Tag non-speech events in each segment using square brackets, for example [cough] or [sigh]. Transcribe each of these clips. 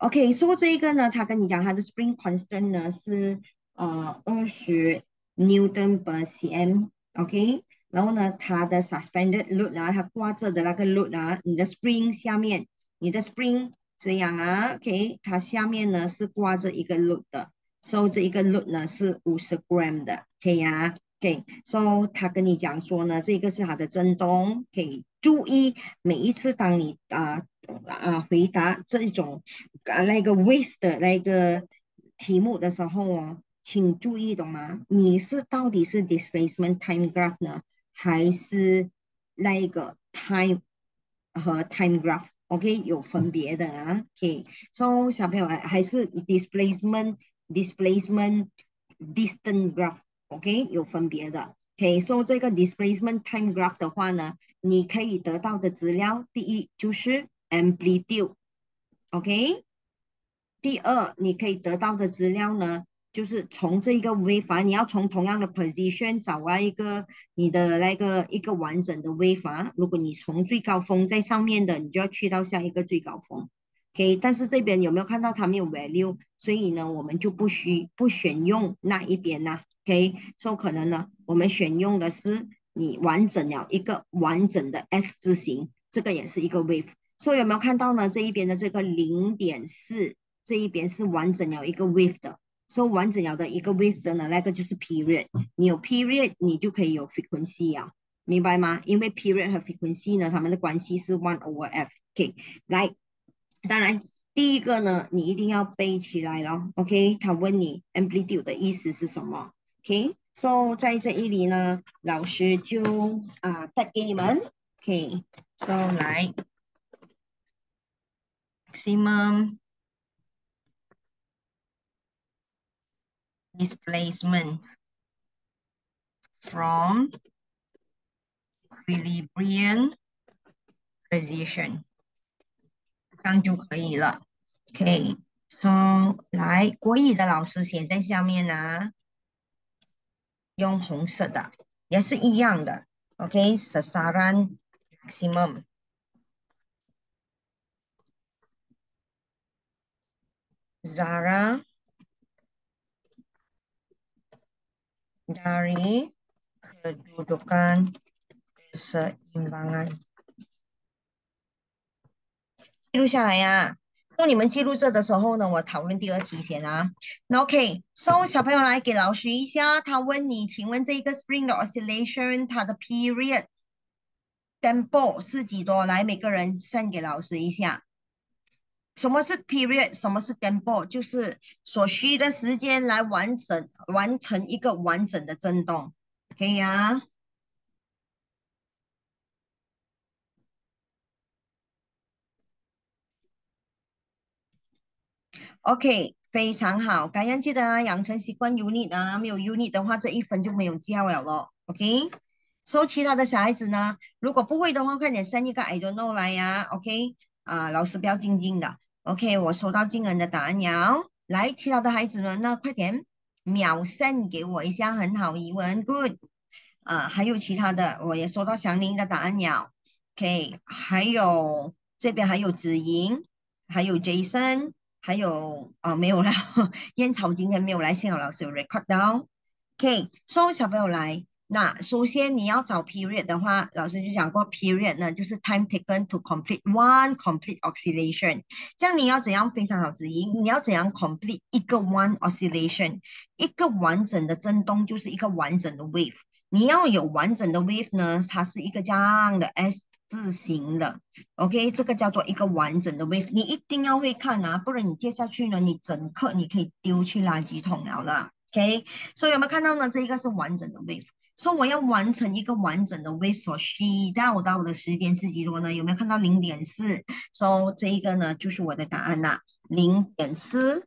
OK，so 这一个呢，他跟你讲他的 spring constant 呢是呃二十 Newton per cm，OK，然后呢，它的 suspended load 啊，它挂着的那个 load 啊，你的 spring 下面，你的 spring 这样啊，OK，它下面呢是挂着一个 load 的，so 这一个 load 呢是五十 gram 的，可以啊，OK，so 他跟你讲说呢，这个是它的震动，可以注意每一次当你啊啊回答这种啊那个 waste 的那个题目的时候哦，请注意懂吗？你是到底是 displacement time graph 呢？还是那一个 time 和 time graph，OK 有分别的啊，OK，so 小朋友还是 displacement displacement distance graph，OK 有分别的，OK，so 这个 displacement time graph 的话呢，你可以得到的资料，第一就是 amplitude，OK，第二你可以得到的资料呢？就是从这一个 wave，你要从同样的 position 找到一个你的那个一个完整的 wave。如果你从最高峰在上面的，你就要去到下一个最高峰。OK，但是这边有没有看到它没有 value？所以呢，我们就不需不选用那一边呐。OK，所以可能呢，我们选用的是你完整了一个完整的 S 字形，这个也是一个 wave。所以有没有看到呢？这一边的这个零点四，这一边是完整了一个 wave 的。说完整了的一个 wave 呢，那个就是 period。你有 period，你就可以有 frequency 啊，明白吗？因为 period 和 frequency 呢，它们的关系是 one over f。OK，来，当然第一个呢，你一定要背起来了。OK，他问你 amplitude 的意思是什么？OK，so 在这一里呢，老师就啊带给你们。OK，so 来，maximum。displacement from equilibrium position，这样就可以了。OK，so 来国语的老师写在下面啊，用红色的也是一样的。OK，sasaran maximum。Zara dari kedudukan keseimbangan。记录下来呀。当你们记录这的时候呢，我讨论第二题先啊。OK，so 小朋友来给老师一下，他问你，请问这个 spring 的 oscillation 它的 period tempo 是几多？来，每个人 send 给老师一下。什么是 period？什么是 tempo？就是所需的时间来完整完成一个完整的震动，可以啊？OK，非常好，赶紧记得啊，养成习惯 unit 啊，没有 unit 的话，这一分就没有教了咯。OK，说其他的小孩子呢，如果不会的话，快点 send 一个 I don't know 来呀。OK，啊，老师不要静静的。OK，我收到静恩的答案了。来，其他的孩子们呢？快点秒 send 给我一下，很好，疑问 good。啊，还有其他的，我也收到祥林的答案了。OK，还有这边还有子莹，还有 Jason，还有啊没有了，[laughs] 烟草今天没有来，幸好老师有 record 到。OK，所有小朋友来。那首先你要找 period 的话，老师就讲过 period 呢，就是 time taken to complete one complete oscillation。这样你要怎样非常好指引？你要怎样 complete 一个 one oscillation？一个完整的震动就是一个完整的 wave。你要有完整的 wave 呢，它是一个这样的 S 字形的。OK，这个叫做一个完整的 wave。你一定要会看啊，不然你接下去呢，你整课你可以丢去垃圾桶了了。OK，所以有没有看到呢？这一个是完整的 wave。说我要完成一个完整的 wave 所需要到的时间是几多呢？有没有看到零点四？说这一个呢就是我的答案啦，零点四。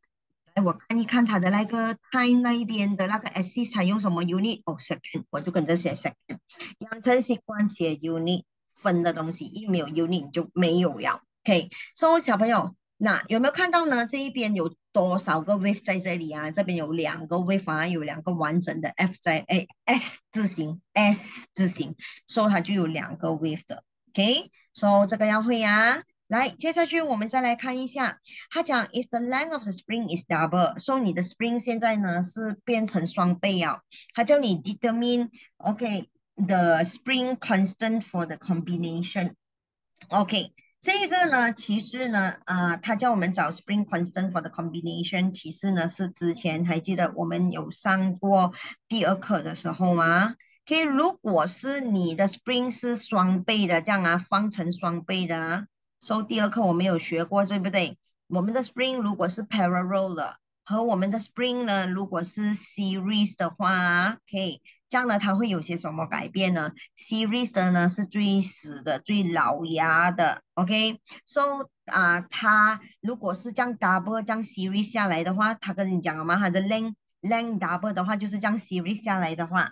来，我看一看它的那个 time 那一边的那个 s 采用什么 unit？哦，second，我就跟着写 second。养成习惯写 unit 分的东西，一没有 unit 就没有了。OK，所以小朋友。那有没有看到呢？这一边有多少个 wave 在这里啊？这边有两个 wave 啊，有两个完整的 F 在 a S 字形 S 字形，所以它就有两个 wave 的。OK，所以这个要会啊。来，接下去我们再来看一下，他讲 if the length of the spring is double，说你的 spring 现在呢是变成双倍啊，他叫你 determine，OK the spring constant for the combination，OK。这个呢，其实呢，啊，他叫我们找 spring constant for the combination，其实呢是之前还记得我们有上过第二课的时候吗可以如果是你的 spring 是双倍的，这样啊，方程双倍的啊，所以第二课我们有学过，对不对？我们的 spring 如果是 parallel 的。和我们的 spring 呢，如果是 series 的话，OK，这样呢，它会有些什么改变呢？series 的呢是最死的、最老牙的，OK，so 啊，它如果是这样 double 这样 series 下来的话，他跟你讲了吗？它的 length length double 的话，就是这样 series 下来的话，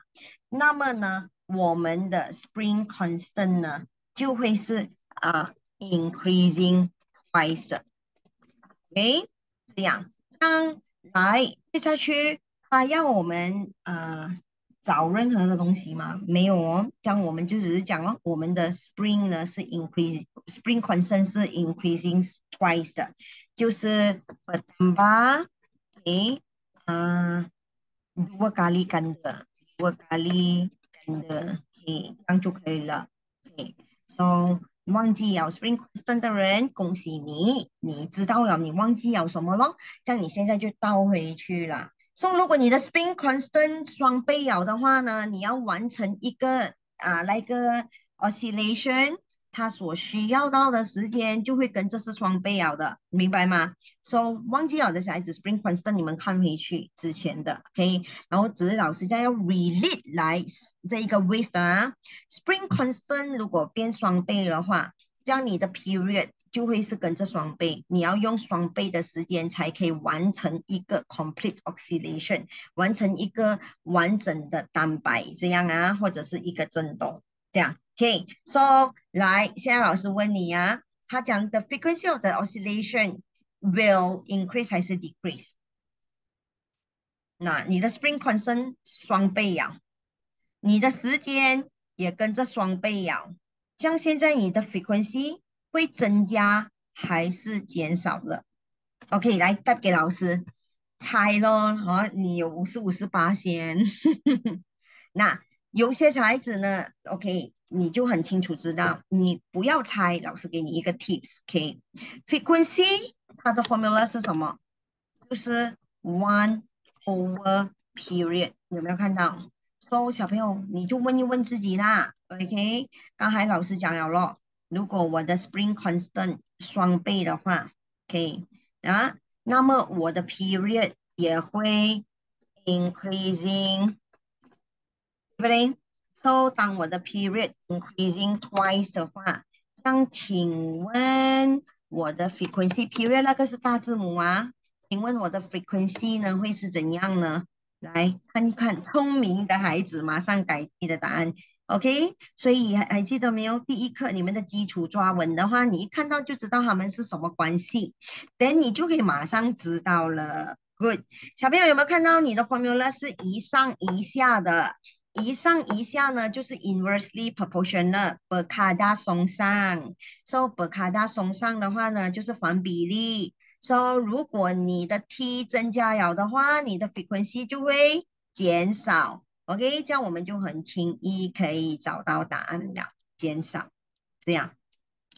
那么呢，我们的 spring constant 呢就会是啊 increasing twice，OK，这样。当来接下去，他要我们呃找任何的东西吗？没有哦，这样我们就只是讲了，我们的 spring 呢是 increase，spring constant 是 increasing twice 的，就是 but 吧，诶，啊，dua kali ganda，dua kali ganda，诶，这样就可以了，诶，so 忘记咬 spring constant 的人，恭喜你，你知道了你忘记咬什么咯？这样你现在就倒回去了。所以如果你的 spring constant 双倍咬的话呢，你要完成一个啊那个 oscillation。它所需要到的时间就会跟这是双倍了的，明白吗？So 忘记咬的小孩子，spring constant 你们看回去之前的，OK，然后只是老师在要 relate 来这一个 with 啊，spring constant 如果变双倍的话，这样你的 period 就会是跟着双倍，你要用双倍的时间才可以完成一个 complete oscillation，完成一个完整的蛋白这样啊，或者是一个振动这样。OK，so 来，现在老师问你呀，他讲 the frequency of the oscillation will increase 还是 decrease？那你的 spring constant 双倍呀，你的时间也跟着双倍呀，像现在你的 frequency 会增加还是减少了？OK，来答给老师猜咯，好，你有五十五十八先，那有些小孩子呢，OK。你就很清楚知道，你不要猜，老师给你一个 tips，OK？Frequency 它的 formula 是什么？就是 one over period，有没有看到？所以小朋友你就问一问自己啦，OK？刚才老师讲了咯，如果我的 spring constant 双倍的话，OK？啊，那么我的 period 也会 increasing，对不对？so 当我的 period increasing twice 的话，那请问我的 frequency period 那个是大字母啊？请问我的 frequency 呢会是怎样呢？来看一看，聪明的孩子马上改你的答案，OK？所以还还记得没有？第一课你们的基础抓稳的话，你一看到就知道他们是什么关系，等你就可以马上知道了。Good，小朋友有没有看到你的 formula 是一上一下的？一上一下呢，就是 inversely proportional，贝卡达松上。So 贝卡达松上的话呢，就是反比例。So 如果你的 t 增加了的话，你的 frequency 就会减少。OK，这样我们就很轻易可以找到答案了，减少。这样，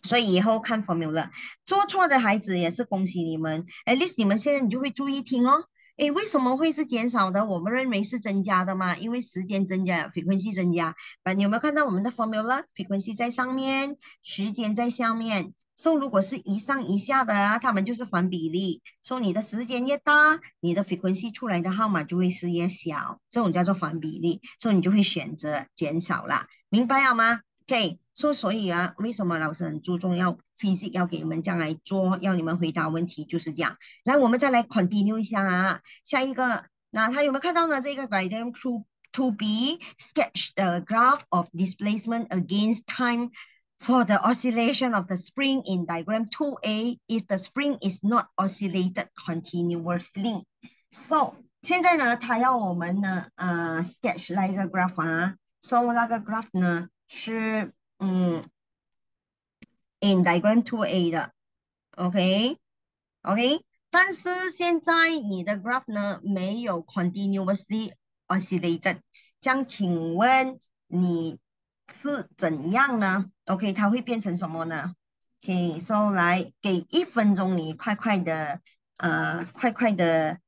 所以以后看 formula，做错的孩子也是恭喜你们，at least 你们现在你就会注意听哦。诶，为什么会是减少的？我们认为是增加的嘛，因为时间增加，frequency 增加。你有没有看到我们的 formula？frequency 在上面，时间在下面。所以如果是一上一下的啊，它们就是反比例。所以你的时间越大，你的 frequency 出来的号码就会是越小，这种叫做反比例。所以你就会选择减少了，明白了吗？OK。所所以啊，为什么老师很注重要分析要给你们这样来做，要你们回答问题就是这样。来，我们再来 continue 一下啊，下一个，那他有没有看到呢？这个 diagram to to be sketch the graph of displacement against time for the oscillation of the spring in diagram 2a if the spring is not oscillated continuously. So 现在呢，他要我们呢，呃，sketch 来一个 graph 啊，so 那个 graph 呢是。嗯 in diagram two A 的，OK，OK，但是现在你的 graph 呢没有 continuously oscillated，这样请问你是怎样呢？OK，它会变成什么呢？OK，说来给一分钟，你快快的，呃，快快的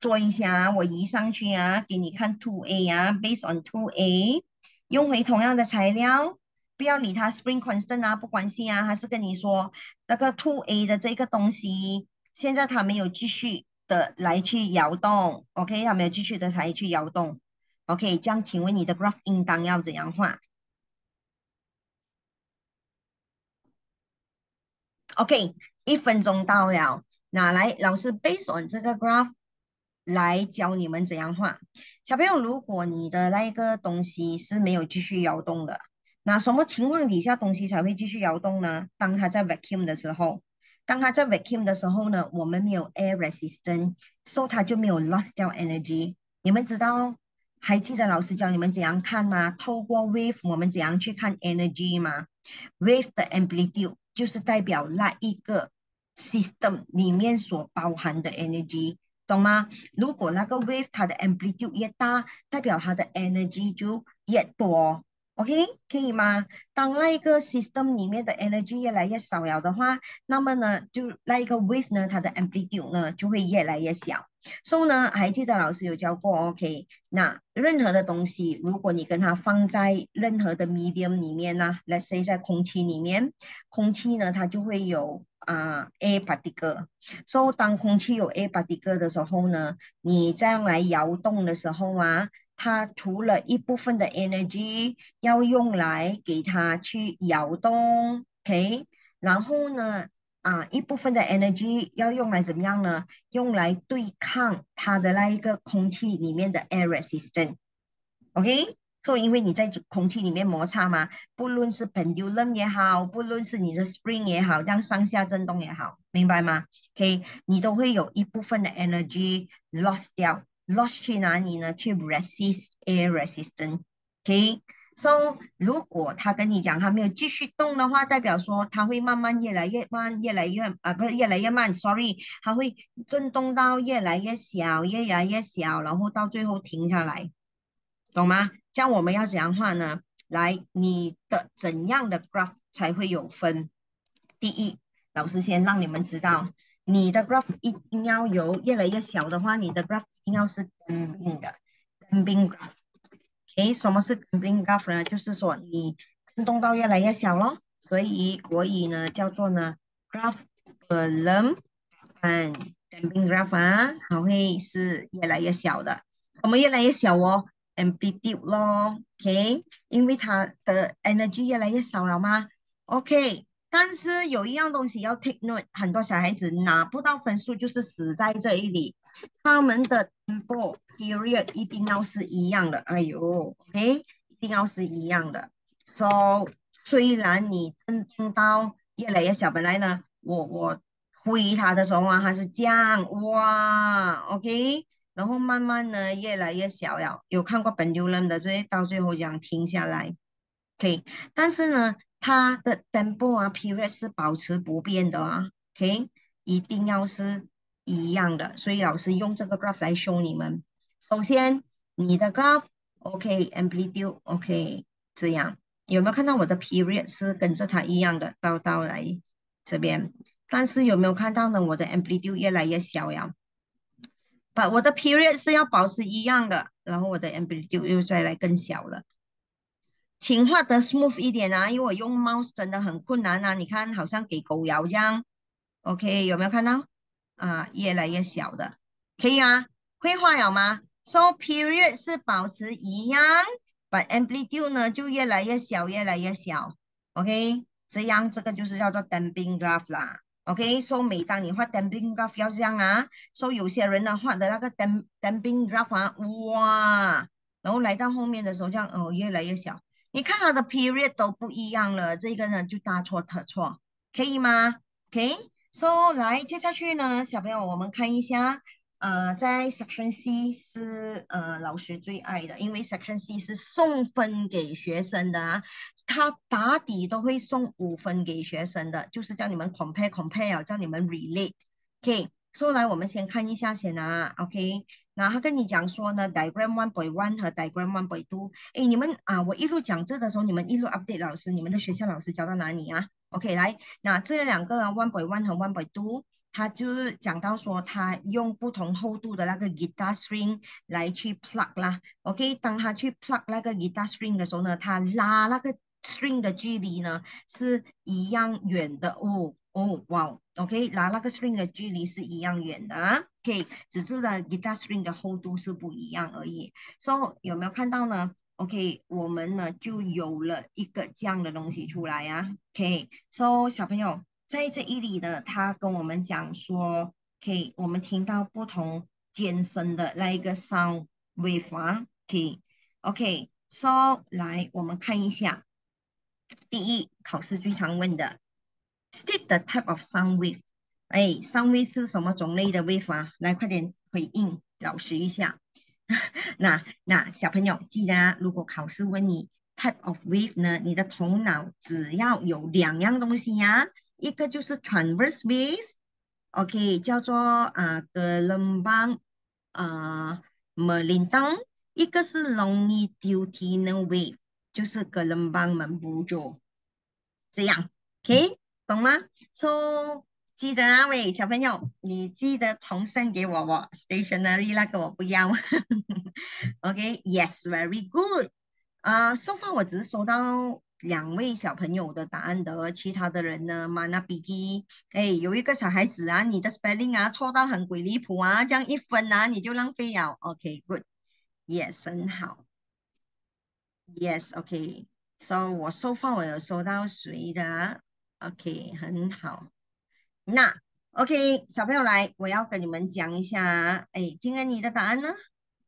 做一下，我移上去啊，给你看 two A 啊，based on two A，用回同样的材料。不要理它，spring constant 啊，不关心啊，还是跟你说那个 two A 的这个东西，现在它没有继续的来去摇动，OK，它没有继续的来去摇动，OK，这样请问你的 graph 应当要怎样画？OK，一分钟到了，那来老师 based on 这个 graph 来教你们怎样画。小朋友，如果你的那一个东西是没有继续摇动的。那什么情况底下东西才会继续摇动呢？当它在 vacuum 的时候，当它在 vacuum 的时候呢，我们没有 air resistance，所以它就没有 lost 掉 energy。你们知道，还记得老师教你们怎样看吗？透过 wave，我们怎样去看 energy 吗？wave 的 amplitude 就是代表那一个 system 里面所包含的 energy，懂吗？如果那个 wave 它的 amplitude 越大，代表它的 energy 就越多。OK，可以吗？当那一个 system 里面的 energy 越来越少了的话，那么呢，就那一个 wave 呢，它的 amplitude 呢就会越来越小。所以呢，还记得老师有教过，OK？那任何的东西，如果你跟它放在任何的 medium 里面呢，let's say 在空气里面，空气呢它就会有啊 a particle。所以当空气有 a particle 的时候呢，你这样来摇动的时候啊。它除了一部分的 energy 要用来给它去摇动，OK，然后呢，啊，一部分的 energy 要用来怎么样呢？用来对抗它的那一个空气里面的 air resistance，OK，所以因为你在空气里面摩擦嘛，不论是 pendulum 也好，不论是你的 spring 也好，这样上下震动也好，明白吗？OK，你都会有一部分的 energy lost 掉。Lost 去哪里呢？去 resist air resistance，OK？So 如果他跟你讲他没有继续动的话，代表说他会慢慢越来越慢，越来越啊不是越来越慢，sorry，它会震动到越来越小，越来越小，然后到最后停下来，懂吗？这样我们要怎样画呢？来，你的怎样的 graph 才会有分？第一，老师先让你们知道。你的 graph 一定要有越来越小的话，你的 graph 一定要是跟并的，跟并 graph。OK，什么是跟并 graph 呢？就是说你跟动到越来越小咯，所以所以呢叫做呢 graph column，跟并 graph 啊，它会是越来越小的，我们越来越小哦，amplitude 咯，OK，因为它的 energy 越来越少了吗？OK，但是有一样东西要 take note，很多小孩子拿不到分数，就是死在这一里。他们的 tempo period 一定要是一样的。哎呦，OK，一定要是一样的。So 虽然你震动到越来越小，本来呢，我我挥它的时候啊，它是这样，哇，OK，然后慢慢呢越来越小了。有看过本流人的，这到最后这样停下来，OK，但是呢。它的 tempo 啊，period 是保持不变的啊，OK，一定要是一样的，所以老师用这个 graph 来凶你们。首先，你的 graph，OK，amplitude，OK，这样有没有看到我的 period 是跟着它一样的，到到来这边？但是有没有看到呢？我的 amplitude 越来越小呀，把我的 period 是要保持一样的，然后我的 amplitude 又再来更小了。请画的 smooth 一点啊，因为我用 mouse 真的很困难啊。你看，好像给狗咬一样。OK，有没有看到啊？越来越小的，可以啊。会画了吗？So period 是保持一样，but amplitude 呢就越来越小，越来越小。OK，这样这个就是叫做 damping graph 啦。OK，So 每当你画 damping graph 要这样啊。So 有些人呢画的那个 damping graph 啊，哇，然后来到后面的时候这样哦，越来越小。你看它的 period 都不一样了，这个呢就大错特错，可以吗？OK，so 来接下去呢，小朋友我们看一下呃，在 Section C 是呃老师最爱的，因为 Section C 是送分给学生的啊，他打底都会送五分给学生的，就是叫你们 compare compare，叫你们 relate。OK，所以来我们先看一下先啊，OK，那他跟你讲说呢，diagram one by one 和 diagram one by two，哎，你们啊，我一路讲这的时候，你们一路 update 老师，你们的学校老师教到哪里啊？OK，来，那这两个 one by one 和 one by two。他就是讲到说，他用不同厚度的那个 guitar string 来去 plug 啦，OK，当他去 plug 那个 guitar string 的时候呢，他拉那个 string 的距离呢是一样远的哦哦哇，OK，拉那个 string 的距离是一样远的啊，OK，只是呢 guitar string 的厚度是不一样而已。So 有没有看到呢？OK，我们呢就有了一个这样的东西出来呀，OK，So 小朋友。在这一里呢，他跟我们讲说，可以我们听到不同尖声的那一个 sound wave 啊，可以，OK，so 来我们看一下，第一考试最常问的，state the type of sound wave，哎，sound wave 是什么种类的 wave 啊？来快点回应老师一下。那那小朋友记得啊，如果考试问你 type of wave 呢，你的头脑只要有两样东西呀。一个就是 transverse wave，OK，叫做啊 gelombang 啊 m e r l i n 一个是 longitudinal wave，就是 gelombang membujur，这样，OK，懂吗？So 记得啊，喂，小朋友，你记得重申给我我 stationary 那个我不要，[laughs] OK，Yes，very good，啊，so far 我只是收到。两位小朋友的答案的，其他的人呢？Mana Bigi，哎，有一个小孩子啊，你的 spelling 啊错到很鬼离谱啊，这样一分啊你就浪费了。OK，good，yes，很好，yes，OK，so 我收放我有收到谁的？OK，很好。那 OK，小朋友来，我要跟你们讲一下，哎，今天你的答案呢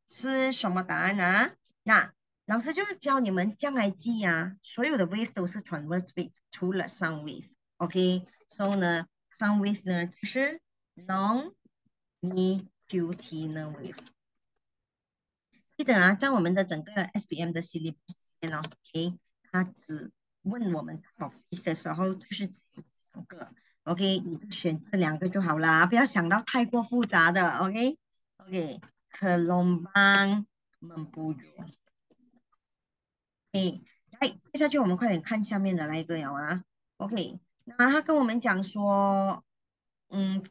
是什么答案啊？那。老师就是教你们将来记啊，所有的 wave 都是 transverse wave，除了 sound wave，OK，所以呢，sound wave 呢就是 long longitudinal wave。记得啊，在我们的整个 SBM 的系列里面哦，OK，他只问我们考 wave 的时候就是两个，OK，你选这两个就好啦，不要想到太过复杂的，OK，OK，Kelombang membujur。哎，来，接下去我们快点看下面的那一个有啊，OK，那他跟我们讲说，嗯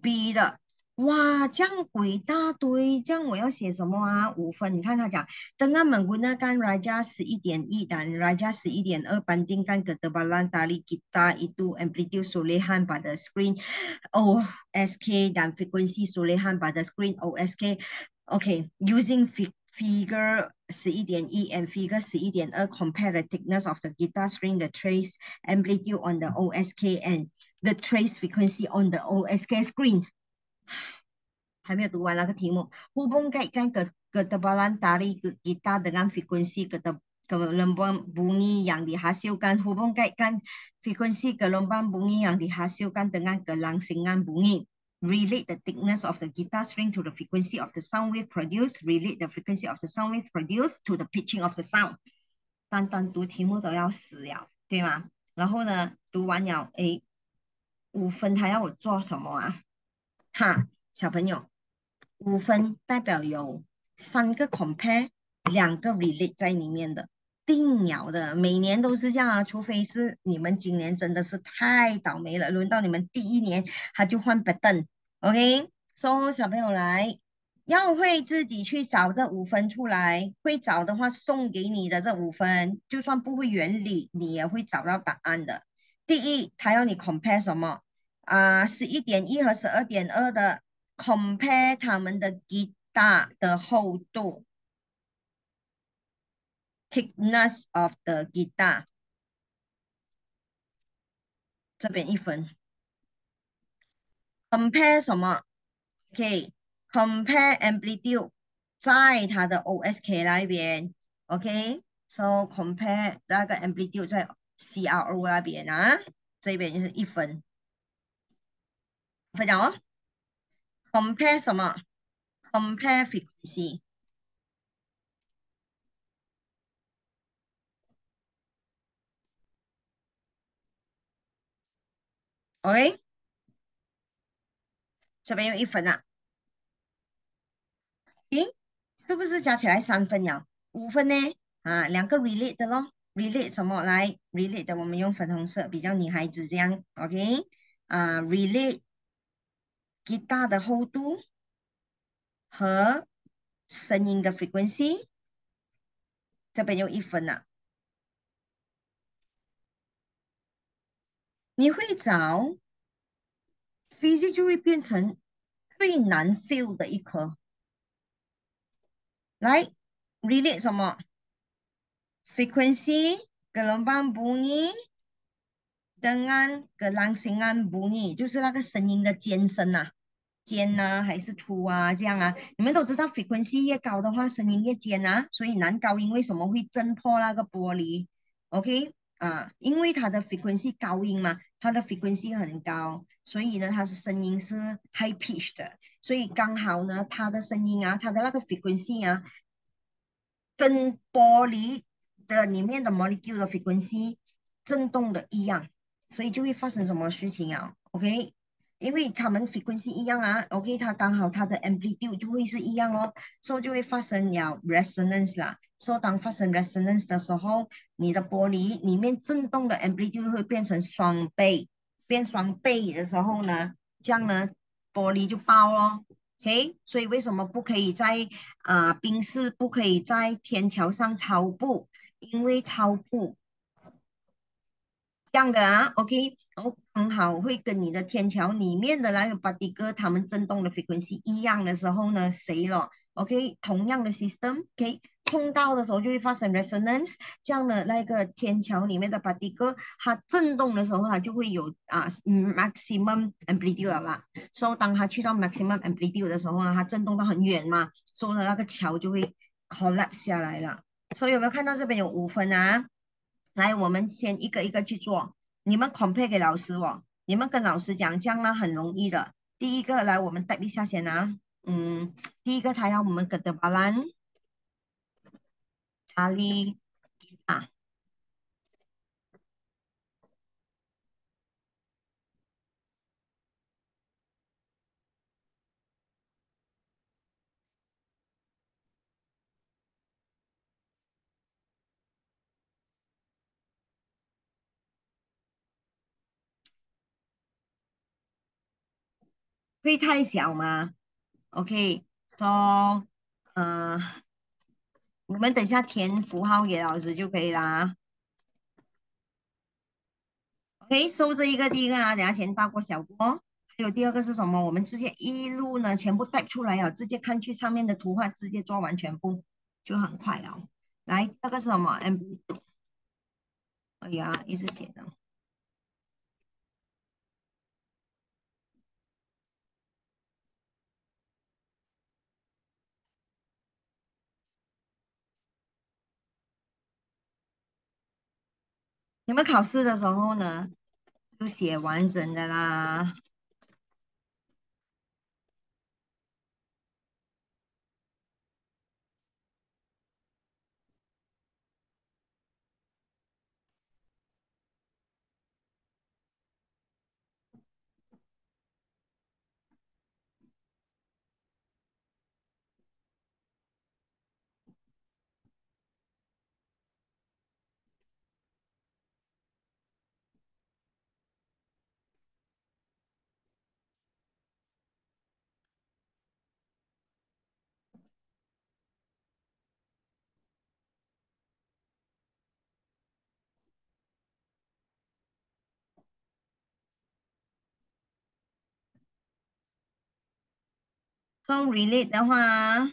，B 的，哇，这样鬼大堆，这样我要写什么啊？五分，你看他讲，等下蒙古那干 Raja 十一点一单，Raja 十一点二班丁干格德巴兰达利吉他一度 amplitude solehan pada screen，OSK dan frequency solehan pada screen OSK，OK，using figure 十一点一 and figure 十一点二 compare the thickness of the guitar string, the trace amplitude on the OSK and the trace frequency on the OSK screen。还没有读完那个题目。Hubung kaitkan ke ketebalan tari gitar dengan frekuensi gelombang bunyi yang dihasilkan. Hubung kaitkan frekuensi gelombang bunyi yang dihasilkan dengan kelangsingan bunyi relate the thickness of the guitar string to the frequency of the sound wave produced, relate the frequency of the sound wave produced to the pitching of the sound。单单读题目都要死了，对吗？然后呢，读完了，哎，五分他要我做什么啊？哈，小朋友，五分代表有三个 compare，两个 relate 在里面的。定鸟的，每年都是这样啊，除非是你们今年真的是太倒霉了，轮到你们第一年他就换板凳，OK？收小朋友来，要会自己去找这五分出来，会找的话送给你的这五分，就算不会原理，你也会找到答案的。第一，他要你 compare 什么啊？十一点一和十二点二的 compare 他们的 guitar 的厚度。thickness of the guitar，这边一分。compare 什么？OK，compare amplitude 在它的 OSK 那边，OK，so compare 那个 amplitude 在 CRO 那边啊，这边就是一分。分享哦。compare 什么？compare frequency。OK，这边有一分啊。咦，是不是加起来三分呀？五分呢？啊，两个 relate 的咯。relate 什么？来 relate 的，我们用粉红色，比较女孩子这样。OK，啊，relate 吉他的厚度和声音的 frequency，这边有一分啊。你会找 physics 就会变成最难 feel 的一科。来，relate 什么？frequency gelombang bunyi dengan kelangsingan bunyi，就是那个声音的尖声啊，尖啊还是粗啊这样啊？你们都知道 frequency 越高的话，声音越尖啊，所以男高音为什么会震破那个玻璃？OK 啊，因为它的 frequency 高音嘛，它的 frequency 很高，所以呢，它的声音是 high pitch 的。所以刚好呢，它的声音啊，它的那个 frequency 啊，跟玻璃的里面的 molecule 的 frequency 震动的一样，所以就会发生什么事情啊？OK，因为它们 frequency 一样啊，OK，它刚好它的 amplitude 就会是一样哦，所以就会发生了 resonance 啦。所以当发生 resonance 的时候，你的玻璃里面震动的 amplitude 会变成双倍，变双倍的时候呢，这样呢？玻璃就爆咯，OK，所以为什么不可以在啊冰室不可以在天桥上超步？因为超步样的啊，OK，然后刚好会跟你的天桥里面的那个巴迪哥他们震动的 frequency 一样的时候呢，谁了？OK，同样的 system，OK。碰到的时候就会发生 resonance，这样的那个天桥里面的巴迪哥它震动的时候它就会有啊 maximum amplitude 啦。所以当它去到 maximum amplitude 的时候呢，它震动到很远嘛，所以那个桥就会 collapse 下来了。所以有没有看到这边有五分啊？来，我们先一个一个去做。你们 compare 给老师哦，你们跟老师讲，这样呢很容易的。第一个来，我们带一下先啊。嗯，第一个他要我们 get the balance。阿里啊，会太小吗？OK，说，嗯。你们等下填符号给老师就可以啦。OK，收这一个第一个啊，等下填大过小过。还有第二个是什么？我们直接一路呢全部带出来啊，直接看去上面的图画，直接做完全部就很快了。来，这个是什么？M。哎呀，一直写的。你们考试的时候呢，就写完整的啦。用 relate 的话，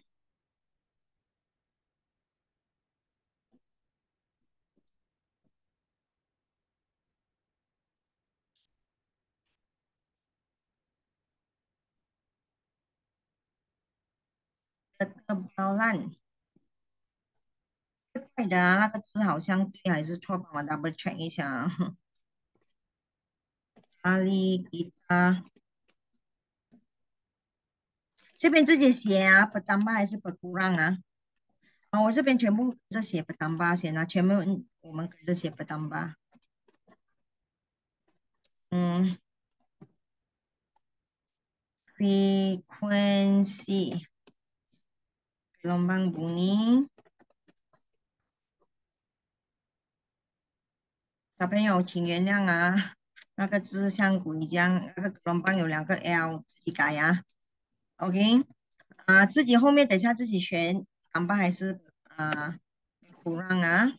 这个包烂，对的啊，那个字好像对还是错？帮我 double check 一下。阿里吉他。这边自己写啊，不当巴还是不鼓让啊？啊，我这边全部在写不当巴先啊，全部我们跟着写不当巴。嗯，frequency gelombang bunyi，小朋友请原谅啊，那个字像鬼一样，那个 gelombang 有两个 L，自己改呀。OK，啊，自己后面等下自己选，港巴还是啊不让啊？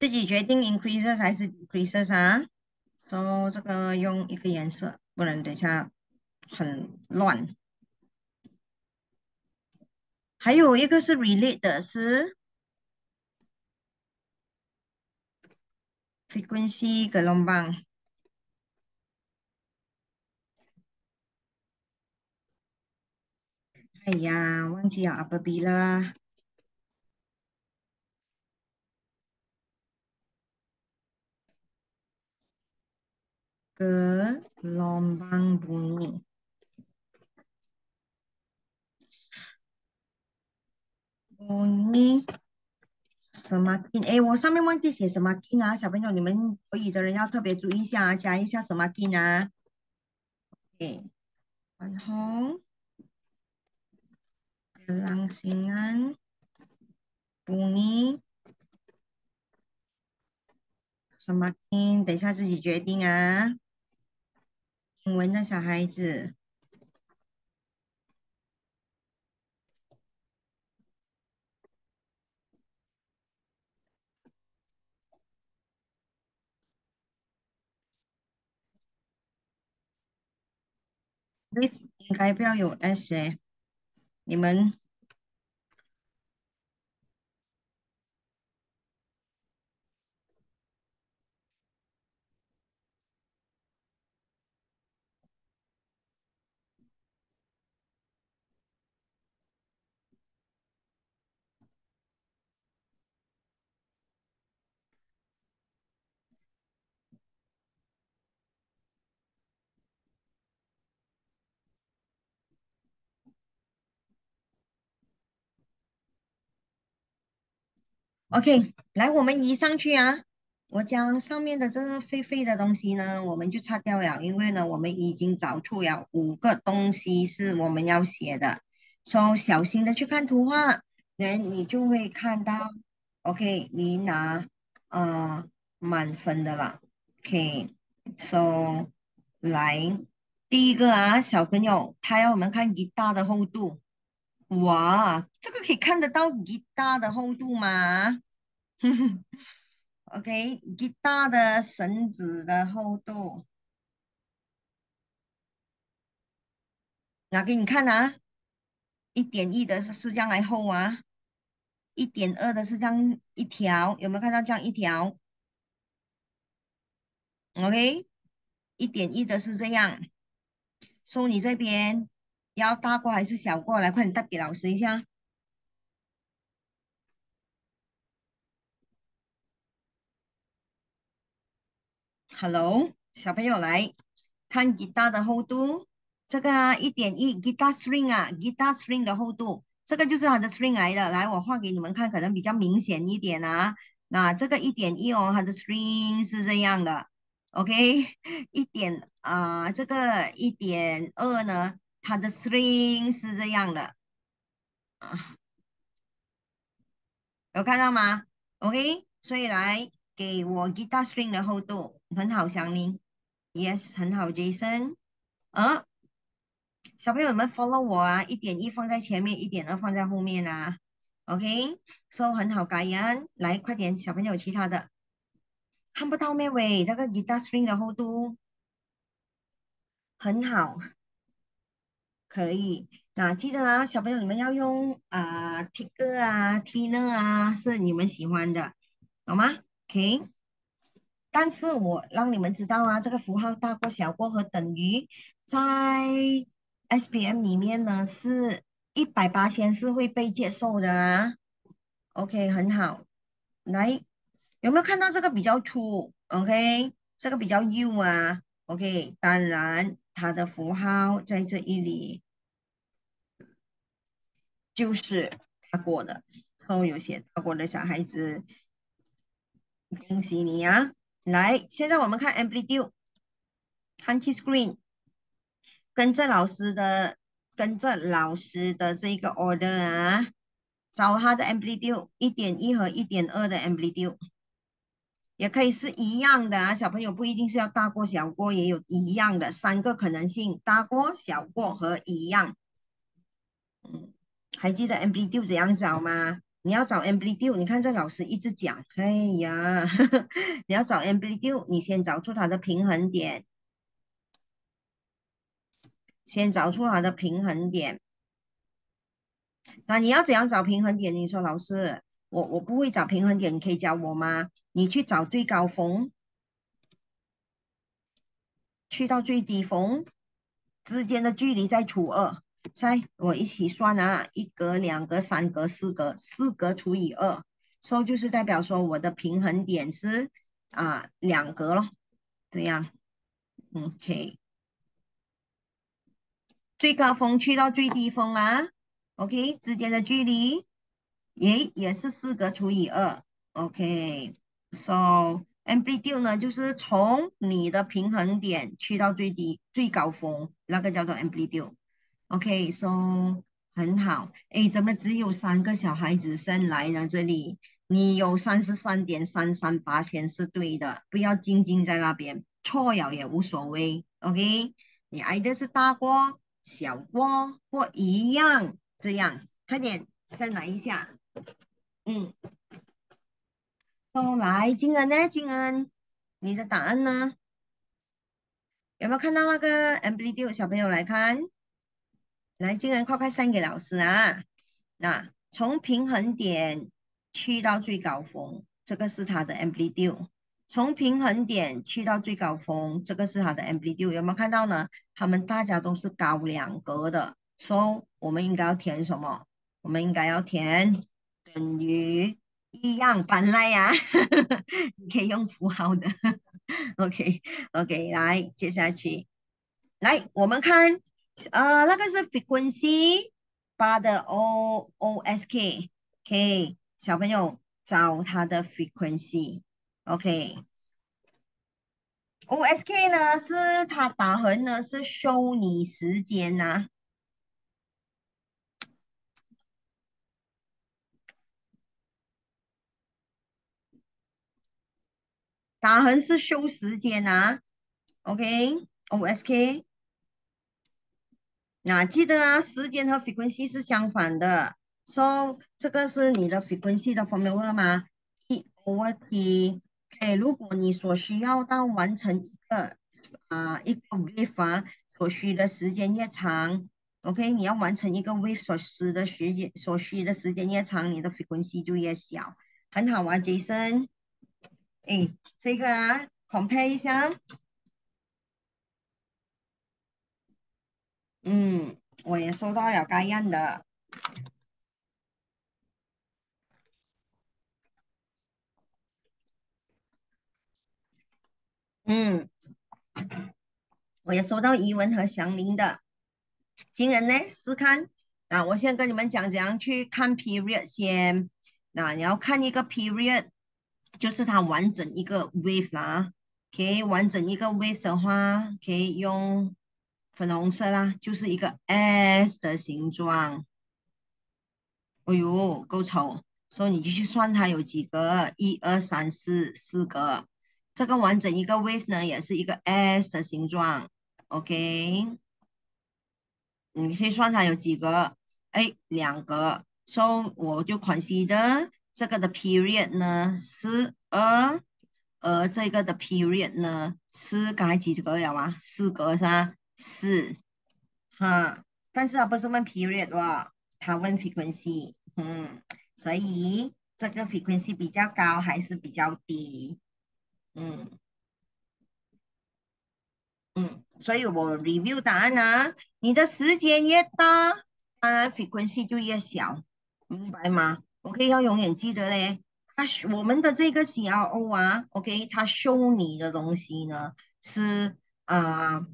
自己决定 increases 还是 decreases 啊？说这个用一个颜色，不然等下很乱。还有一个是 relate 的是 frequency gelombang。哎呀，忘记了 upper B 了。gelombang bunyi。bunyi semakin，哎，我上面忘记写 semakin 啊，小朋友你们可以的人要特别注意一下啊，加一下 semakin 啊。OK，然后 kelangsingan bunyi semakin，等一下自己决定啊。 文的小孩子。this 应该不要有 s 哎，你们，OK，来，我们移上去啊。我将上面的这个废废的东西呢，我们就擦掉了，因为呢，我们已经找出了五个东西是我们要写的，So，小心的去看图画，那你就会看到，OK，你拿呃满分的了，OK，so 来第一个啊，小朋友，他要我们看一大的厚度，哇，这个可以看得到吉他的厚度吗？[laughs] OK，吉他的绳子的厚度，拿给你看啊，一点一的是是这样来厚啊，一点二的是这样一条，有没有看到这样一条？OK，一点一的是这样，收你这边。要大过还是小过来？快点带给老师一下。Hello，小朋友来看吉他的厚度，这个一点一 guitar string 啊，guitar string 的厚度，这个就是它的 string 来的。来，我画给你们看，可能比较明显一点啊。那这个一点一哦，它的 string 是这样的，OK，一点啊，这个一点二呢，它的 string 是这样的，啊，有看到吗？OK，所以来给我 guitar string 的厚度。很好，祥林，Yes，很好，Jason，啊，小朋友们 follow 我啊，一点一放在前面，一点二放在后面啊，OK，So 很好，改言，来快点，小朋友，其他的看不到咩喂？这个 guitar string 的厚度很好，可以。那记得啊，小朋友你们要用啊 t i g e r 啊，Tina 啊，是你们喜欢的，懂吗？OK。但是我让你们知道啊，这个符号大过、小过和等于，在 SPM 里面呢是一百八千是会被接受的啊。OK，很好。来，有没有看到这个比较粗？OK，这个比较幼啊。OK，当然它的符号在这一里就是他过的。然后有些大过的小孩子，恭喜你啊！来，现在我们看 amplitude，看 key screen，跟着老师的，跟着老师的这个 order 啊，找他的 amplitude，一点一和一点二的 amplitude，也可以是一样的啊。小朋友不一定是要大过小过，也有一样的三个可能性：大过、小过和一样。嗯，还记得 amplitude 怎样找吗？你要找 amplitude，你看这老师一直讲，哎呀，[laughs] 你要找 amplitude，你先找出它的平衡点，先找出它的平衡点。那你要怎样找平衡点？你说老师，我我不会找平衡点，你可以教我吗？你去找最高峰，去到最低峰之间的距离再除二。再我一起算啊，一格、两格、三格、四格，四格除以二，所以就是代表说我的平衡点是啊两格咯，这样，OK，最高峰去到最低峰啊，OK 之间的距离也也是四格除以二，OK，So amplitude 呢就是从你的平衡点去到最低最高峰，那个叫做 amplitude。OK，so 很好。哎，怎么只有三个小孩子生来呢？这里你有三十三点三三八千是对的，不要静静在那边，错了也无所谓。OK，你挨的是大锅、小锅或一样，这样快点先来一下。嗯，来，静恩呢？静恩，你的答案呢？有没有看到那个 amplitude？小朋友来看。来，今人快快上给老师啊！那从平衡点去到最高峰，这个是它的 amplitude。从平衡点去到最高峰，这个是它的 amplitude。有没有看到呢？他们大家都是高两格的，所以我们应该要填什么？我们应该要填等于一样。本来呀，[laughs] 你可以用符号的。OK，OK，来，接下去，来，我们看。呃，那个是 frequency 八的 O O S K，OK，小朋友找它的 frequency，OK，O S K 呢是它打横呢是 show 你时间呐，打横是收时间啊，OK，O S K。那记得啊，时间和 frequency 是相反的。So 这个是你的 frequency 的 formula 吗？T over T。哎，如果你所需要到完成一个啊一个 wave 所需的时间越长，OK，你要完成一个 wave 所需的时间所需的时间越长，你的 frequency 就越小。很好啊，Jason。哎，这个啊，compare 一下。嗯，我也收到了该样的。嗯，我也收到怡文和祥林的。今人呢？试看。那我先跟你们讲怎样去看 period 先。那你要看一个 period，就是它完整一个 wave 啦。可以完整一个 wave 的话，可以用。粉红色啦，就是一个 S 的形状。哎呦，够丑！所以你就去算它有几个，一二三四，四个。这个完整一个 wave 呢，也是一个 S 的形状。OK，你可以算它有几个？哎，两个。所以我就款析的这个的 period 呢是二，而这个的 period 呢是刚才几个了啊？四个是吧？是，哈，但是他不是问 period 哇，他问 frequency，嗯，所以这个 frequency 比较高还是比较低？嗯嗯，所以我 review 答案啊，你的时间越大，当然 frequency 就越小，明白吗？OK，要永远记得嘞。他我们的这个 CRO 啊，OK，他 show 你的东西呢是啊。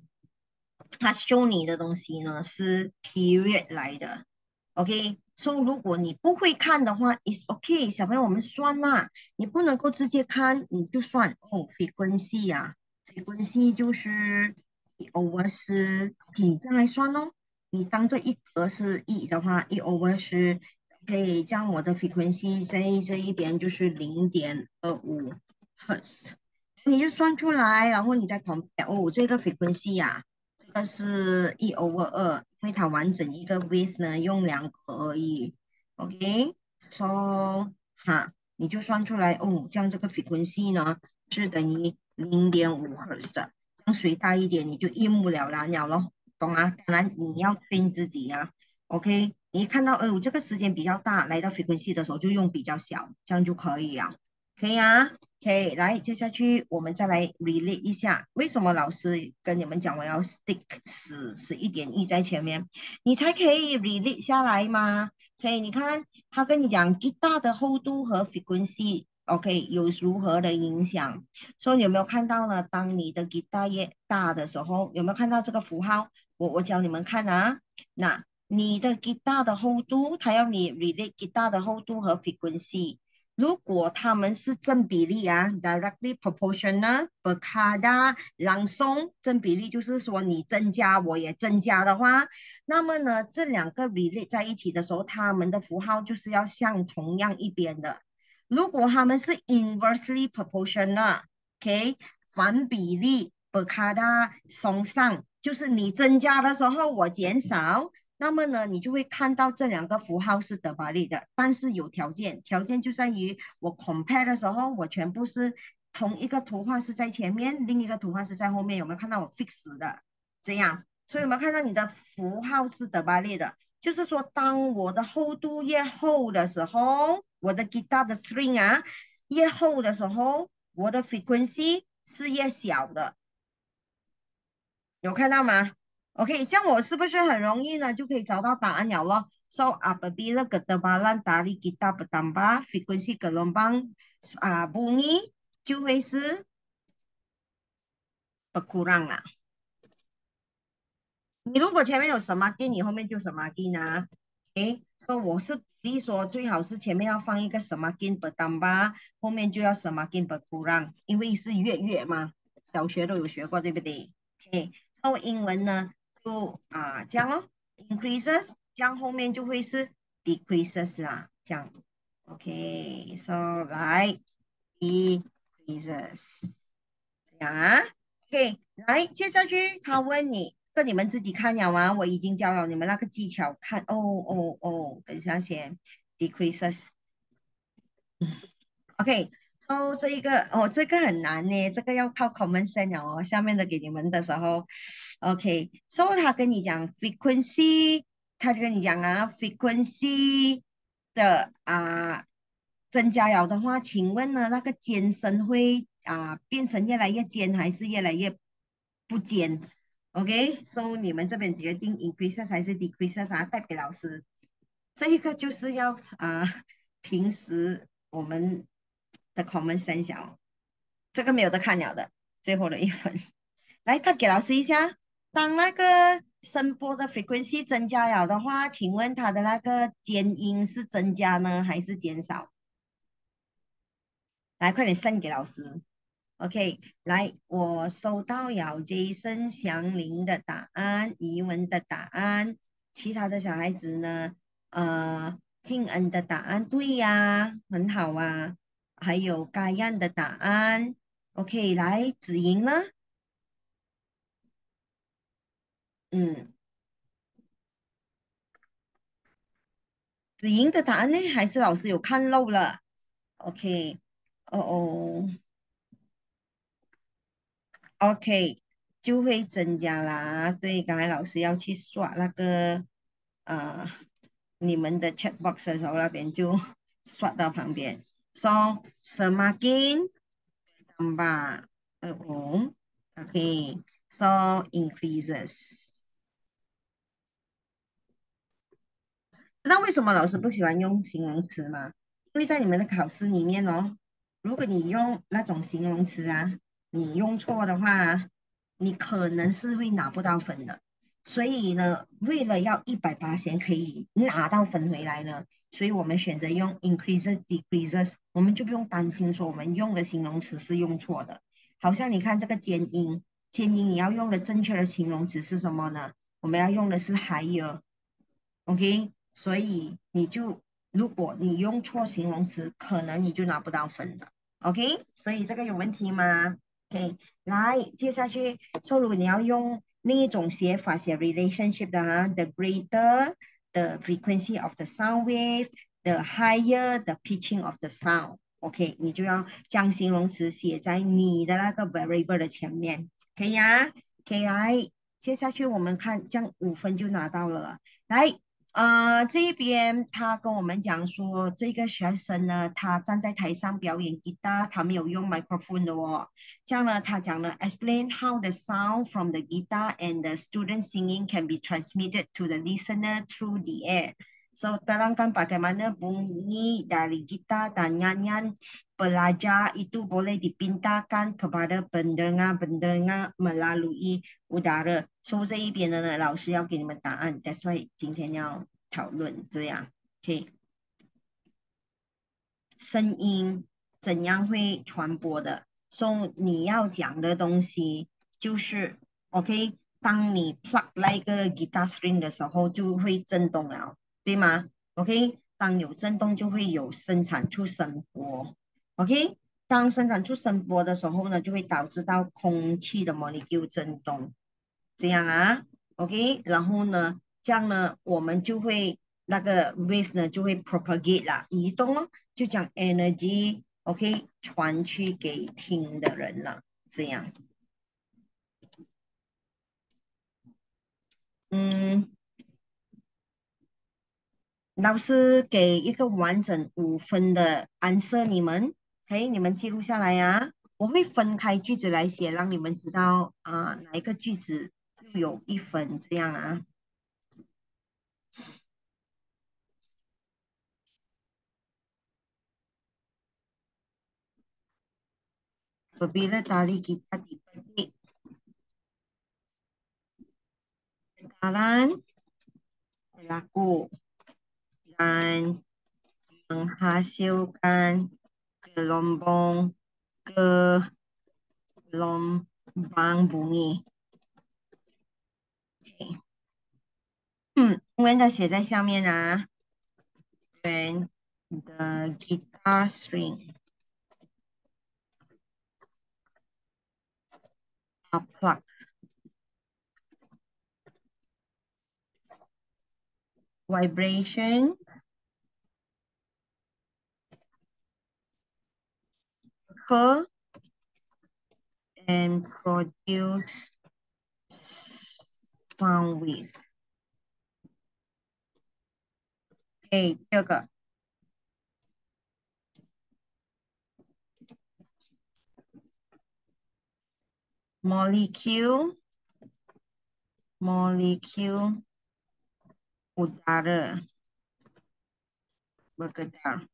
他 show 你的东西呢是 period 来的，OK，所以如果你不会看的话，is OK，小朋友我们算啦，你不能够直接看，你就算哦，frequency 啊，frequency 就是一 over 是，你这样来算咯，你当这一格是一的话，一 over 是可以将我的 frequency 在这一边就是零点二五赫兹，你就算出来，然后你再 compare 哦，这个 frequency 呀。这个是一 over 二，因为它完整一个 width 呢用两个而已，OK，so 哈，你就算出来哦，这样这个 frequency 呢是等于零点五赫兹的，当水大一点你就一目了然了咯，懂啊？当然你要听自己呀，OK，你看到哦这个时间比较大，来到 frequency 的时候就用比较小，这样就可以啊。可以啊，OK，来，接下去我们再来 relate 一下，为什么老师跟你们讲我要 stick 死死一点一在前面，你才可以 relate 下来吗？OK，你看他跟你讲 guitar 的厚度和 frequency，OK 有如何的影响？所以有没有看到呢？当你的 guitar 越大的时候，有没有看到这个符号？我我教你们看啊，那你的 guitar 的厚度，它要你 relate guitar 的厚度和 frequency。如果他们是正比例啊，directly proportional，不卡的朗诵正比例，就是说你增加我也增加的话，那么呢，这两个 relate 在一起的时候，他们的符号就是要向同样一边的。如果他们是 inversely proportional，OK，反比例不卡的松上，就是你增加的时候我减少。那么呢，你就会看到这两个符号是得法力的，但是有条件，条件就在于我 compare 的时候，我全部是同一个图画是在前面，另一个图画是在后面，有没有看到我 fix 的这样？所以有没有看到你的符号是得法力的？就是说，当我的厚度越厚的时候，我的 guitar 的 string 啊越厚的时候，我的 frequency 是越小的，有看到吗？OK，像我是不是很容易呢，就可以找到答案了咯？So apabila ketebalan dari kita bertambah, frekuensi gelombang ah bunyi 就会是 berkurang 啊。你如果前面有什么根你后面就什么 gain 啊。诶，那我是鼓励说最好是前面要放一个什么根 bertambah，后面就要什么根 berkurang，因为是月月嘛，小学都有学过，对不对？OK，那英文呢？就啊，这样哦，increases，这样后面就会是 decreases 啦，这样，OK，so 来 decreases，啊，OK，来，接下去他问你，这你们自己看了吗？我已经教了你们那个技巧，看，哦哦哦，等一下先，decreases，OK。哦，这一个哦，这个很难呢，这个要靠 common sense 哦。下面的给你们的时候，OK，所以他跟你讲 frequency，他跟你讲啊，frequency 的啊增加了的话，请问呢，那个尖声会啊变成越来越尖，还是越来越不尖？OK，所以你们这边决定 increase 还是 decrease 啊？带给老师，这一个就是要啊，平时我们。的 common 三小，这个没有得看了的，最后的一分，来，他给老师一下，当那个声波的 frequency 增加了的话，请问它的那个尖音是增加呢，还是减少？来，快点 send 给老师，OK，来，我收到姚 Jason 祥林的答案，疑文的答案，其他的小孩子呢？呃，静恩的答案对呀，很好啊。还有该样的答案，OK，来子莹呢？嗯，子莹的答案呢？还是老师有看漏了？OK，哦哦，OK，就会增加啦。对，刚才老师要去刷那个呃你们的 chat box 的时候，那边就刷到旁边。So semakin tambah um, okay, so increases. 知道为什么老师不喜欢用形容词吗？因为在你们的考试里面哦，如果你用那种形容词啊，你用错的话，你可能是会拿不到分的。所以呢，为了要一百八先可以拿到分回来呢，所以我们选择用 increases decreases，我们就不用担心说我们用的形容词是用错的。好像你看这个尖音，尖音你要用的正确的形容词是什么呢？我们要用的是 higher，OK？所以你就如果你用错形容词，可能你就拿不到分的，OK？所以这个有问题吗？OK，来接下去，说如果你要用。另一种写法写 relationship 的哈，the greater the frequency of the sound wave，the higher the pitching of the sound，OK，你就要将形容词写在你的那个 variable 的前面，可以啊？可以来，接下去我们看，这样五分就拿到了，来。呃，这一边他跟我们讲说，这个学生呢，他站在台上表演吉他，他没有用 microphone 的哦。这样呢，他讲了，explain how the sound from the guitar and the student singing can be transmitted to the listener through the air. So terangkan bagaimana bunyi dari gitar dan nyanyian pelajar itu boleh dipintakan kepada pendengar-pendengar melalui udara. So 这一边的呢，老师要给你们答案。That's why 今天要讨论这样，OK？声音怎样会传播的？So 你要讲的东西就是，OK？当你 plug 那个 guitar string 的时候，就会震动了，对吗？OK？当有震动，就会有生产出声波，OK？当生产出声波的时候呢，就会导致到空气的 molecule 震动。这样啊，OK，然后呢，这样呢，我们就会那个 wave 呢就会 propagate 啦，移动哦，就将 energy，OK，传去给听的人了。这样，嗯，老师给一个完整五分的 answer，你们可以你们记录下来呀。我会分开句子来写，让你们知道啊哪一个句子。有一分这样啊。Apabila tali kita dipetik sekarang berlaku dan menghasilkan gelombang ke gelombang bunyi. 嗯，英文的写在下面啊。When the guitar string are plucked, vibration occur and produce sound wave. 哎，第二个，molecule molecule udara bergedar.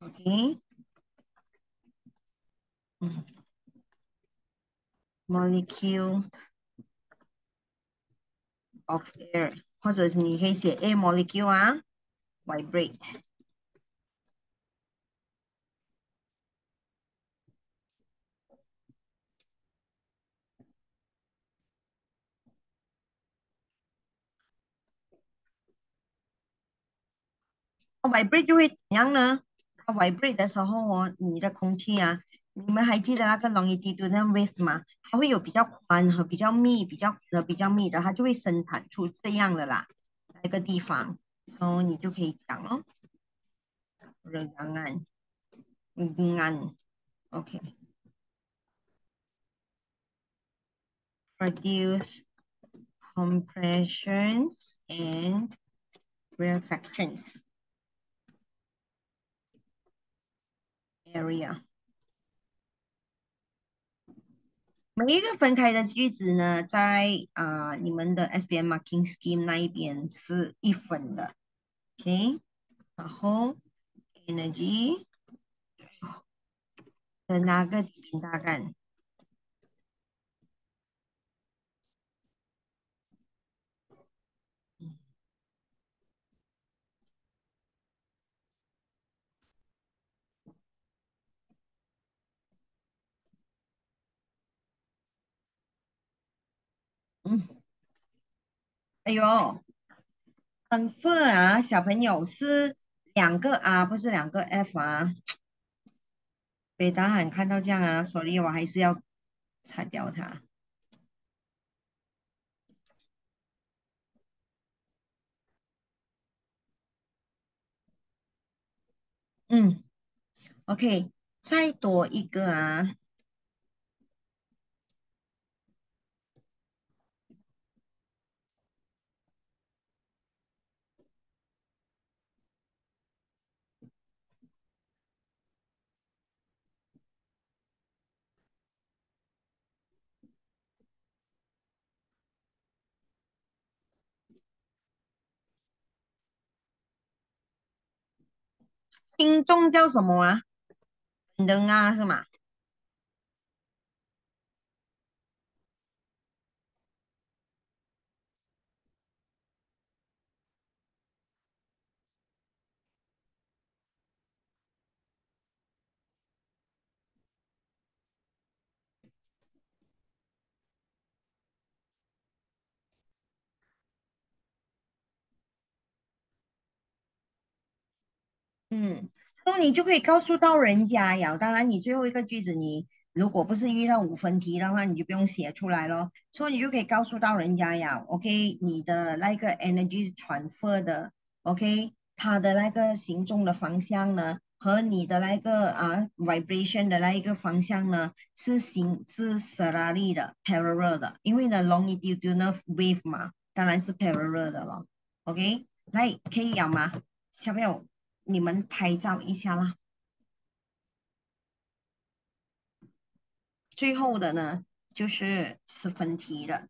Okay. Molecule of air 或者是你可以写 air molecule 啊，vibrate。vibrate 就会怎样呢？它 vibrate 的时候哦，你的空气啊，你们还记得那个 longitudinal wave 吗？它会有比较宽和比较密、比较呃比较密的，它就会生产出这样的啦，那个地方，然后你就可以讲哦，热安，嗯安，OK。produce compression and rarefaction area。每一个分开的句子呢，在啊、你们的 SBM marking scheme 那一边是一分的，OK，然后 energy 的那个频大概嗯，哎呦，很分啊，小朋友是两个 R，不是两个 F 啊。北达喊看到这样啊，所以我还是要擦掉它。嗯，OK，再多一个啊。听众叫什么啊？灯啊，是吗？嗯，你就可以告诉到人家呀。当然，你最后一个句子，你如果不是遇到五分题的话，你就不用写出来咯。所以你就可以告诉到人家呀。OK，你的那个 energy transfer 的，OK，它的那个行踪的方向呢，和你的那个啊 vibration 的那一个方向呢，是行是 s e r a l y 的 parallel 的，因为呢 longitudinal wave 嘛，当然是 parallel 的了。OK，来可以讲吗，小朋友？你们拍照一下啦。最后的呢，就是十分题的。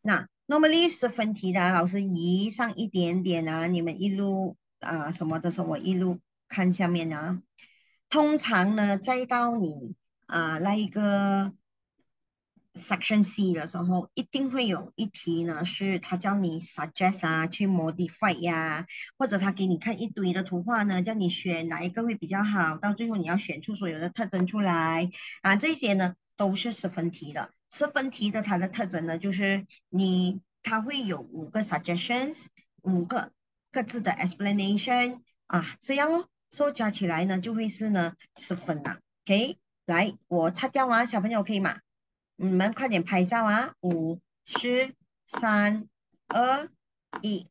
那 normally 十分题的老师移上一点点啊，你们一路啊什么的时候，我一路看下面啊。通常呢，再到你啊那一个。Section C 的时候，一定会有一题呢，是他叫你 suggest 啊，去 modify 呀，或者他给你看一堆的图画呢，叫你选哪一个会比较好，到最后你要选出所有的特征出来啊，这些呢都是十分题的。十分题的它的特征呢，就是你它会有五个 suggestions，五个各自的 explanation 啊，这样哦，所以加起来呢就会是呢十分呐。OK，来我擦掉啊，小朋友可以吗？你们快点拍照啊！五、四、三、二、一，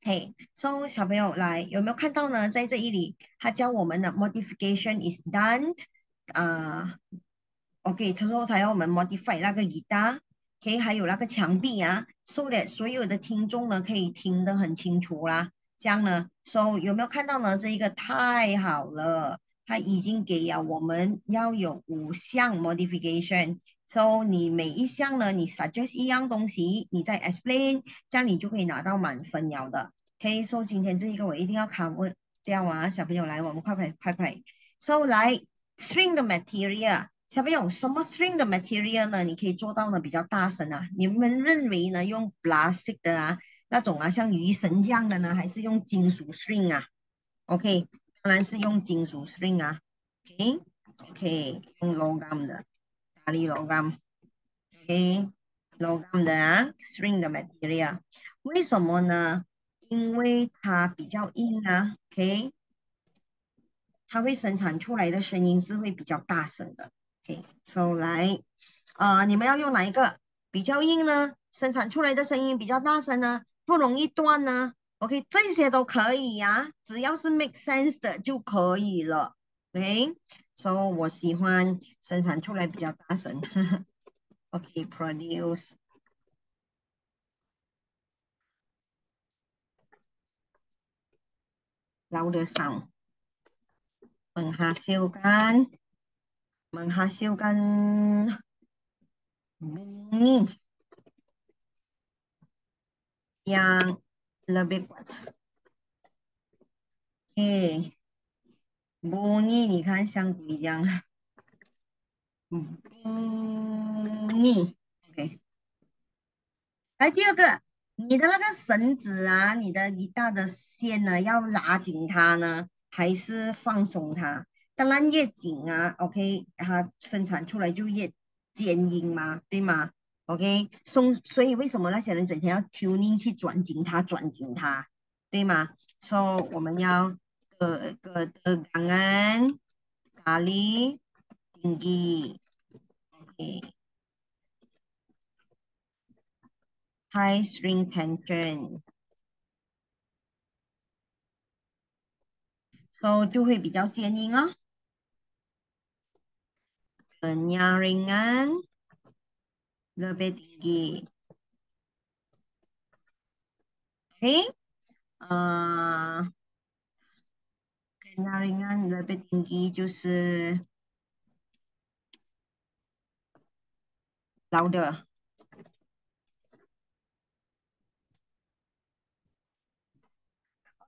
嘿，所以小朋友来，有没有看到呢？在这一里，他教我们的 modification is done 啊，OK，他说他要我们 modify 那个 guitar，OK，还有那个墙壁啊，so that 所有的听众呢可以听得很清楚啦。这样呢，so 有没有看到呢？这一个太好了，他已经给了我们要有五项 modification。So 你每一项呢，你 suggest 一样东西，你再 explain，这样你就可以拿到满分了的。OK，所以今天这一个我一定要考问掉啊，小朋友来，我们快快快快。So 来 string 的 material，小朋友什么 string 的 material 呢？你可以做到呢比较大声啊。你们认为呢？用 plastic 的啊那种啊，像鱼绳这样的呢，还是用金属 string 啊？OK，当然是用金属 string 啊。OK，OK，用 logam 的。哪里 logam？OK，logam 的啊，string 的 material，为什么呢？因为它比较硬啊，OK，它会生产出来的声音是会比较大声的，OK，so 来，啊，你们要用哪一个比较硬呢？生产出来的声音比较大声呢？不容易断呢？OK，这些都可以呀，只要是 make sense 的就可以了，OK。所以我喜欢生产出来比较大声。OK produce louder sound menghasilkan menghasilkan bunyi yang lebih kuat. 不腻你看像鬼一样。bunyi OK，来第二个，你的那个绳子啊，你的一大的线呢，要拉紧它呢，还是放松它？当然越紧啊，OK，它生产出来就越坚硬嘛，对吗？OK，松，所以为什么那些人整天要 tuning 去转紧它，转紧它，对吗？So 我们要 个个的感恩咖喱 tinggi okay. high string tension so 就会比较坚硬哦。penyaringan lebih tinggi. Okay. Uh, penyaringan lebih tinggi 就是 louder.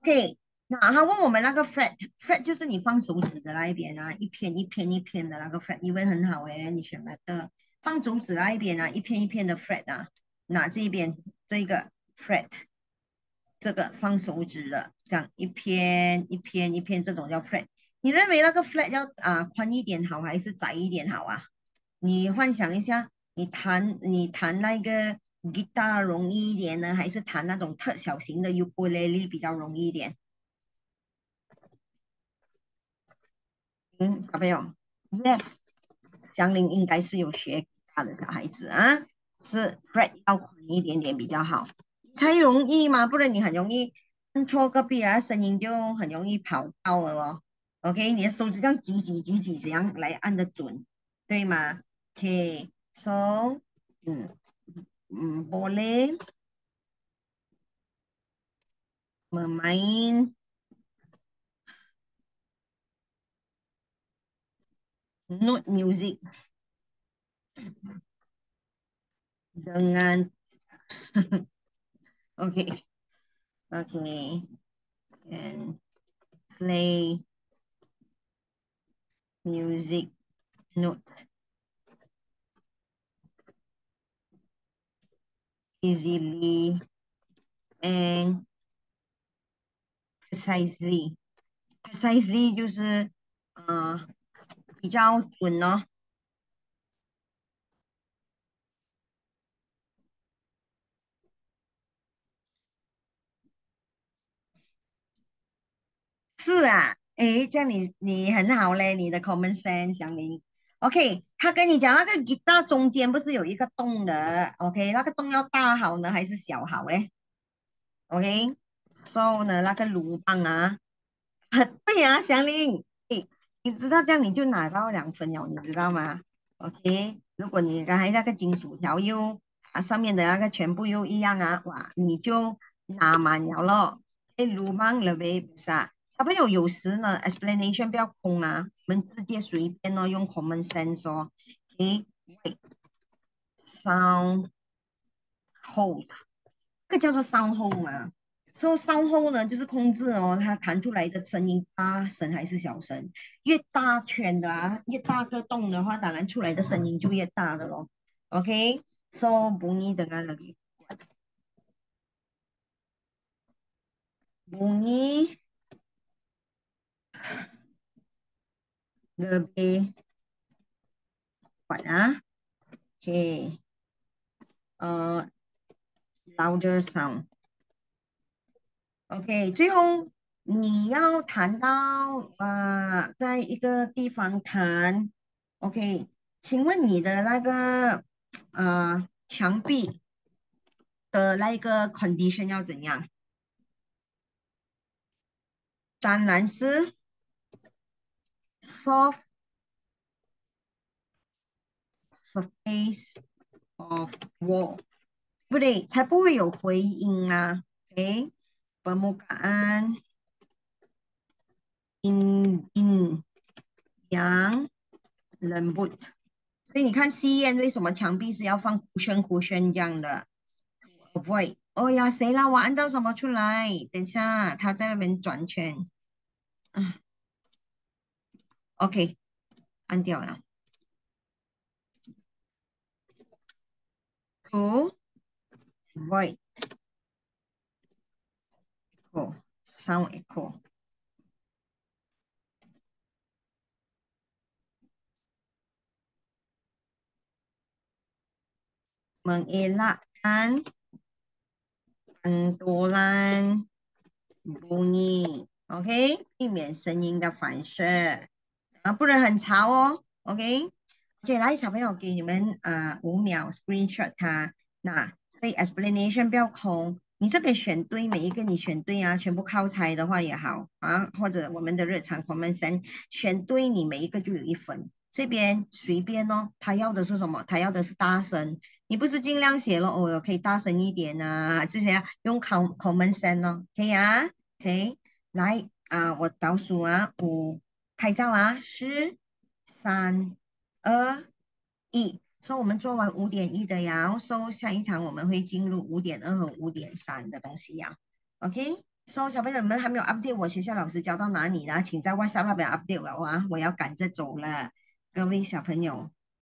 OK，那他问我们那个 fret，fret 就是你放手指的那一边啊，一片一片一片的那个 fret，因为很好诶，你选哪个放手指那一边啊，一片一片的 fret 啊，那这一边这个 fret，这个放手指的，这样一片一片一片，这种叫 flat。你认为那个 flat 要啊宽一点好，还是窄一点好啊？你幻想一下，你弹你弹那个 guitar 容易一点呢，还是弹那种特小型的 ukulele 比较容易一点？嗯，小朋友，Yes，祥林应该是有学他的小孩子啊，是 flat 要宽一点点比较好，太容易嘛，不然你很容易按错个笔啊，声音就很容易跑掉了咯。OK，你的手指这样挤挤挤挤，这样来按的准，对吗？OK，so，嗯嗯，boleh memain note music dengan [laughs] okay okay and play music note easily and precisely precisely 就是呃比较准哦。 是啊，诶，这样你你很好嘞，你的 common sense，祥林。OK，他跟你讲那个 guitar 中间不是有一个洞的？OK，那个洞要大好呢，还是小好嘞？OK，so 呢，那个鲁棒啊，[laughs] 对呀，祥林。你知道这样你就拿到两分了，你知道吗？OK，如果你刚才那个金属条又啊上面的那个全部又一样啊，哇，你就拿满了咯。哎，鲁棒了呗，不是啊？小朋友有时呢，explanation 不要空啊，我们直接随便哦，用 common sense 哦。OK，sound hold，这叫做 sound hold 嘛。做稍后呢，就是控制哦，它弹出来的声音大声还是小声。越大圈的啊，越大个洞的话，当然出来的声音就越大的咯。OK，so bunyi dengan lebih bunyi lebih kuat ah. Okay, uh, louder sound. OK，最后你要谈到啊，在一个地方谈，OK，请问你的那个呃墙壁的那个 condition 要怎样？当然是 soft surface of war，不对，才不会有回音啊。OK，permukaan in in 阳冷不所以你看西燕为什么墙壁是要放 cushion cushion 这样的？Avoid，哦呀，谁啦？我按到什么出来？等下，他在那边转圈。啊，OK，按掉了。To avoid echo, sound echo. mengelakkan pantulan bunyi, OK，避免声音的反射，啊，不能很吵哦，OK，OK，来，小朋友给你们啊五秒 screenshot 它，那所以 explanation 不要空，你这边选对每一个你选对啊，全部靠猜的话也好啊，或者我们的日常 common sense 选对你每一个就有一分，这边随便哦，他要的是什么？他要的是大声。你不是尽量写了哦，可以大声一点啊，这些用 com common sense 哦，可以啊，OK，来啊，我倒数啊，五，拍照啊，十、三、二、一，说我们做完五点一的呀，说下一场我们会进入五点二和五点三的东西呀，OK，说小朋友们还没有 update 我学校老师教到哪里啦，请在 WhatsApp 那边 update 我啊，我要赶着走了，各位小朋友。